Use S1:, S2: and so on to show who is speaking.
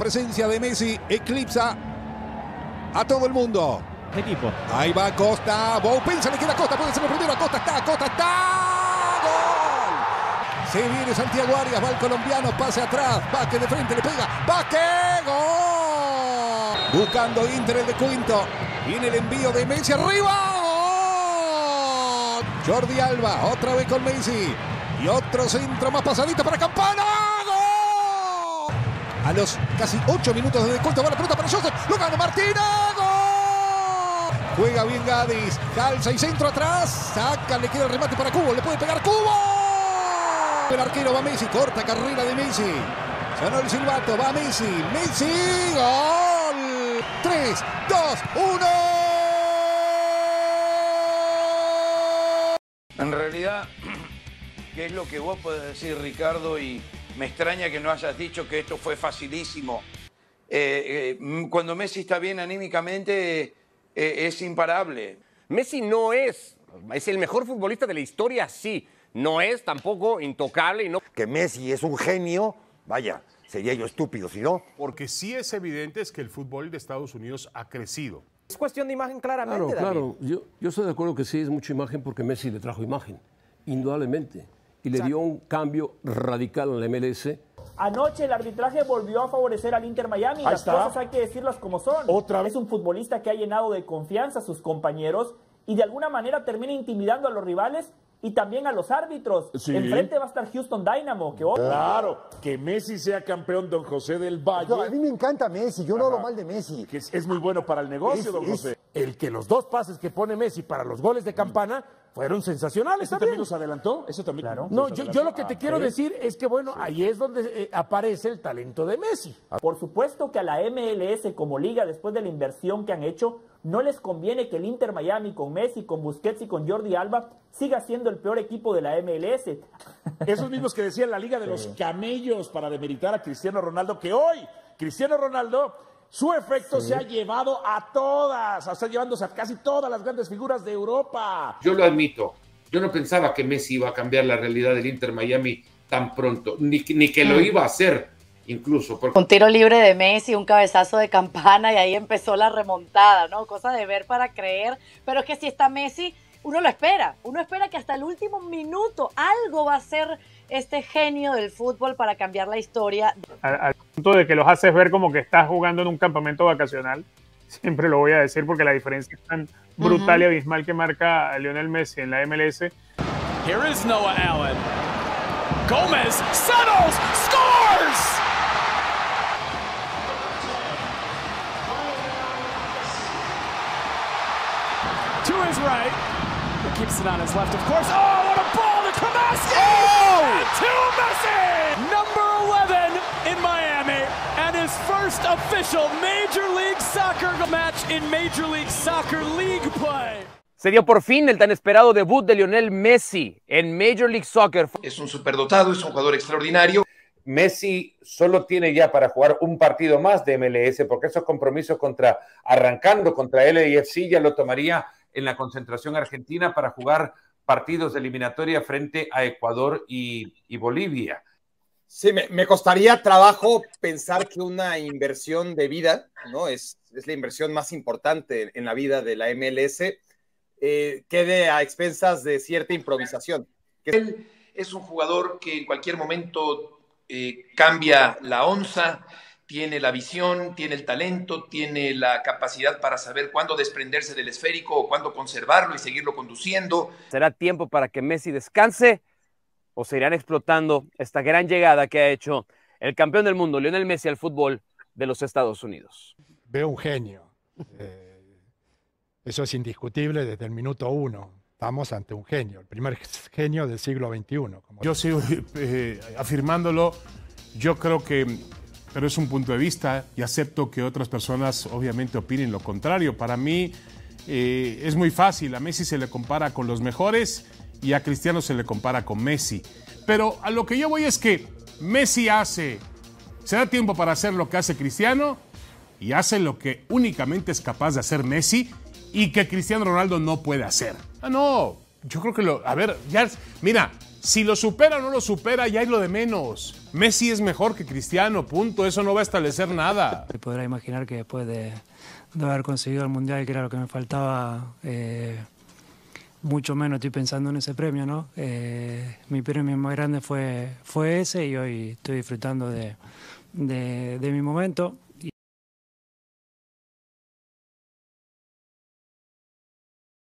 S1: presencia de Messi eclipsa a todo el mundo.
S2: Equipo.
S1: Ahí va Costa. Boupin se le queda a Costa. Puede ser el primero. Costa está. Costa está. ¡Gol! Se viene Santiago Arias. Va el colombiano. Pase atrás. Vaque de frente. Le pega. Vaque. ¡Gol! Buscando Inter el de Quinto. Viene el envío de Messi arriba. ¡Gol! Jordi Alba. Otra vez con Messi. Y otro centro más pasadito para Campana. A los casi 8 minutos de descuento va la pelota para Joseph. Lo gana Martínez. ¡Gol! Juega bien Gadis. Calza y centro atrás. Saca, le queda el remate para Cubo. Le puede pegar Cubo. El arquero va Messi. Corta carrera de Messi. Sonó el silbato. Va Messi. Messi. Gol. 3, 2, 1.
S3: En realidad, ¿qué es lo que vos podés decir, Ricardo? Y me extraña que no hayas dicho que esto fue facilísimo. Eh, eh, cuando Messi está bien anímicamente, eh, es imparable.
S4: Messi no es, es el mejor futbolista de la historia, sí. No es tampoco intocable y no.
S5: Que Messi es un genio, vaya, sería yo estúpido si no.
S6: Porque sí es evidente es que el fútbol de Estados Unidos ha crecido.
S4: Es cuestión de imagen claramente.
S7: Claro,
S4: David.
S7: claro. Yo, yo estoy de acuerdo que sí es mucha imagen porque Messi le trajo imagen, indudablemente. Y le dio un cambio radical en la MLS.
S8: Anoche el arbitraje volvió a favorecer al Inter Miami.
S9: Ahí
S8: Las
S9: está.
S8: cosas hay que decirlas como son.
S9: Otra vez.
S8: Es un futbolista que ha llenado de confianza a sus compañeros y de alguna manera termina intimidando a los rivales y también a los árbitros.
S9: Sí.
S8: Enfrente va a estar Houston Dynamo, que ojo.
S9: Claro, que Messi sea campeón, don José del Valle.
S5: No, a mí me encanta Messi, yo no hablo mal de Messi.
S9: que es, es muy bueno para el negocio,
S5: Es-
S9: don
S5: es-
S9: José. El que los dos pases que pone Messi para los goles de campana fueron sensacionales. ¿Eso también nos adelantó? ¿Eso también? No, yo, yo lo que te quiero decir es que, bueno, ahí es donde eh, aparece el talento de Messi.
S8: Por supuesto que a la MLS como liga, después de la inversión que han hecho, no les conviene que el Inter Miami con Messi, con Busquets y con Jordi Alba siga siendo el peor equipo de la MLS.
S9: Esos mismos que decían la Liga de los Camellos para demeritar a Cristiano Ronaldo, que hoy Cristiano Ronaldo, su efecto se ha llevado a todas, está llevándose a casi todas las grandes figuras de Europa.
S10: Yo lo admito, yo no pensaba que Messi iba a cambiar la realidad del Inter Miami tan pronto, ni, que- ni que lo iba a hacer incluso. Porque
S11: Un tiro libre de Messi, un cabezazo de campana y ahí empezó la remontada, ¿no? Cosa de ver para creer. Pero es que si está Messi, uno lo espera. Uno espera que hasta el último minuto algo va a hacer este genio del fútbol para cambiar la historia.
S12: al, al punto de que los haces ver como que estás jugando en un campamento vacacional. Siempre lo voy a decir porque la diferencia es tan brutal y abismal que marca a Lionel Messi en la MLS.
S2: Here is Noah Allen. Gomez settles, scores! To his right. He keeps it on his left, of course. Oh, what a ball to Kamaski! And to Messi! Number 11 in Miami. And his first official Major League Soccer match in Major League Soccer League play.
S4: Se dio por fin el tan esperado debut de Lionel Messi en Major League Soccer.
S3: Es un superdotado, es un jugador extraordinario.
S10: Messi solo tiene ya para jugar un partido más de MLS, porque esos compromisos contra, arrancando contra LAFC, ya lo tomaría en la concentración argentina para jugar partidos de eliminatoria frente a Ecuador y, y Bolivia.
S13: Sí, me, me costaría trabajo pensar que una inversión de vida, ¿no? Es, es la inversión más importante en la vida de la MLS, eh, quede a expensas de cierta improvisación.
S3: Él es un jugador que en cualquier momento eh, cambia la onza, tiene la visión, tiene el talento, tiene la capacidad para saber cuándo desprenderse del esférico o cuándo conservarlo y seguirlo conduciendo.
S4: ¿Será tiempo para que Messi descanse o se irán explotando esta gran llegada que ha hecho el campeón del mundo, Lionel Messi, al fútbol de los Estados Unidos?
S14: Veo un genio. Eh, eso es indiscutible desde el minuto uno. Estamos ante un genio, el primer genio del siglo XXI. como
S6: Yo sigo eh, afirmándolo. Yo creo que, pero es un punto de vista y acepto que otras personas obviamente opinen lo contrario. Para mí eh, es muy fácil. A Messi se le compara con los mejores y a Cristiano se le compara con Messi. Pero a lo que yo voy es que Messi hace, se da tiempo para hacer lo que hace Cristiano y hace lo que únicamente es capaz de hacer Messi y que Cristiano Ronaldo no puede hacer. Ah, no, Yo creo que lo. A ver, ya. Mira, si lo supera o no lo supera, ya es lo de menos. Messi es mejor que Cristiano, punto. Eso no va a establecer nada.
S15: Se podrá imaginar que después de, haber conseguido el mundial, que era lo que me faltaba, eh, mucho menos estoy pensando en ese premio, ¿no? Eh, mi premio más grande fue, fue ese y hoy estoy disfrutando de, de mi momento.